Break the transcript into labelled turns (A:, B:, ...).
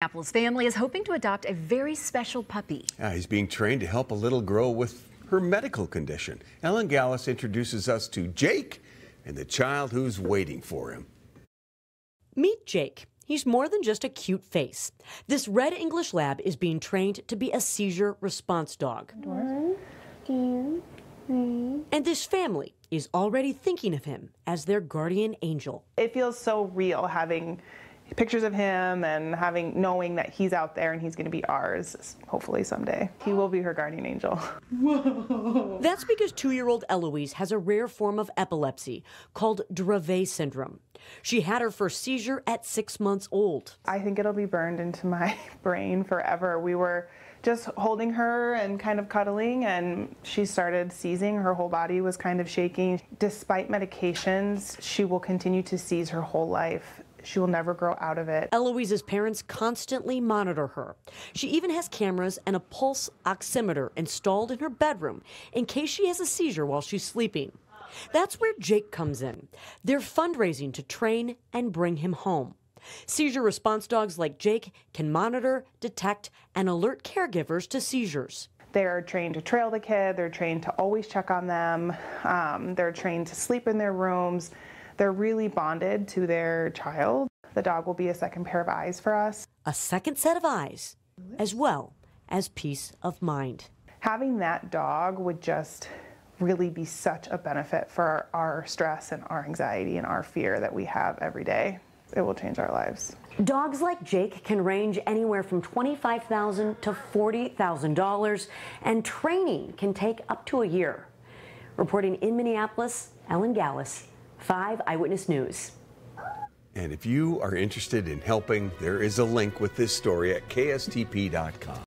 A: Apple's family is hoping to adopt a very special puppy.
B: Yeah, he's being trained to help a little girl with her medical condition. Ellen Gallus introduces us to Jake and the child who's waiting for him.
C: Meet Jake. He's more than just a cute face. This red English lab is being trained to be a seizure response dog.
D: One, two, three.
C: And this family is already thinking of him as their guardian angel.
E: It feels so real having pictures of him and having knowing that he's out there and he's going to be ours hopefully someday. He will be her guardian angel.
C: Whoa. that's because two-year-old eloise has a rare form of epilepsy called dravet syndrome. She had her first seizure at six months old.
E: I think it'll be burned into my brain forever. We were just holding her and kind of cuddling and she started seizing. Her whole body was kind of shaking. Despite medications she will continue to seize her whole life she will never grow out of it.
C: Eloise's parents constantly monitor her. She even has cameras and a pulse oximeter installed in her bedroom in case she has a seizure while she's sleeping. That's where Jake comes in. They're fundraising to train and bring him home. Seizure response dogs like Jake can monitor, detect, and alert caregivers to seizures.
E: They're trained to trail the kid, they're trained to always check on them, um, they're trained to sleep in their rooms. They're really bonded to their child. The dog will be a second pair of eyes for us.
C: A second set of eyes, as well as peace of mind.
E: Having that dog would just really be such a benefit for our stress and our anxiety and our fear that we have every day. It will change our lives.
C: Dogs like Jake can range anywhere from 25,000 to $40,000, and training can take up to a year. Reporting in Minneapolis, Ellen Gallus, 5 Eyewitness News.
B: And if you are interested in helping, there is a link with this story at kstp.com.